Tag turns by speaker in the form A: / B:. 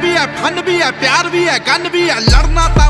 A: ਵੀ ਹੈ ਫਨ ਵੀ ਹੈ ਪਿਆਰ ਵੀ ਹੈ ਗਨ ਵੀ ਹੈ ਲੜਨਾ ਤਾਂ